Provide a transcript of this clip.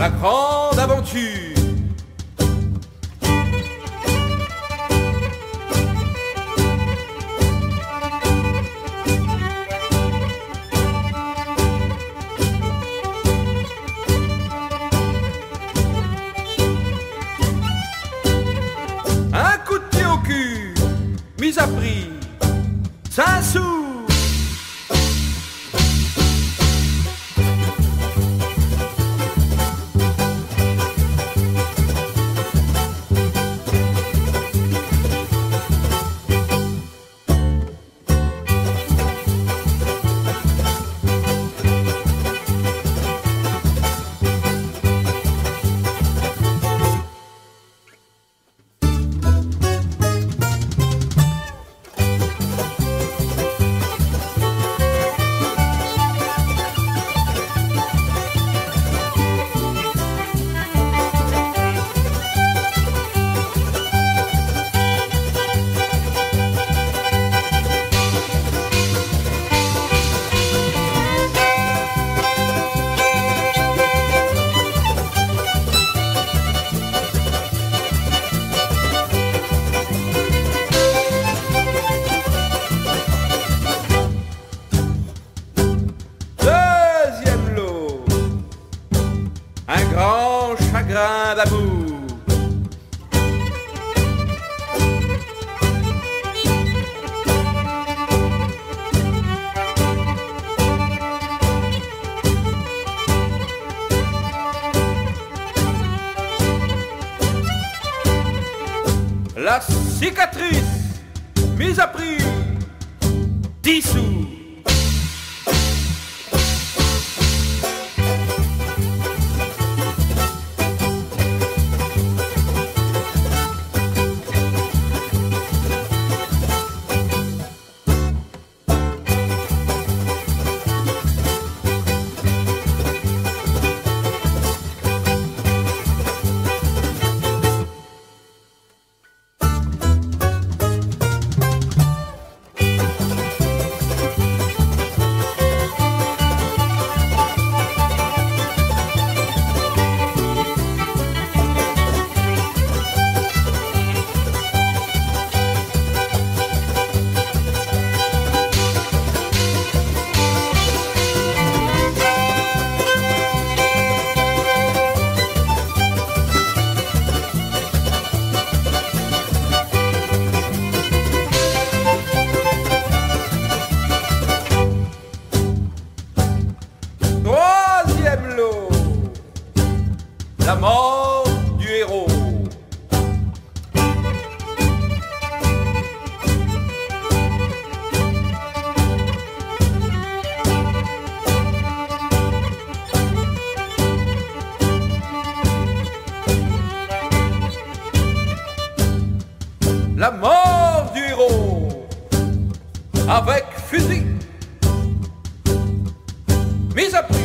la grande aventure. Un coup de pied au cul, mis à prix, cinq sous. La cicatrice mise à prix 10 sous. la mort du héros avec fusil. Mise à prix.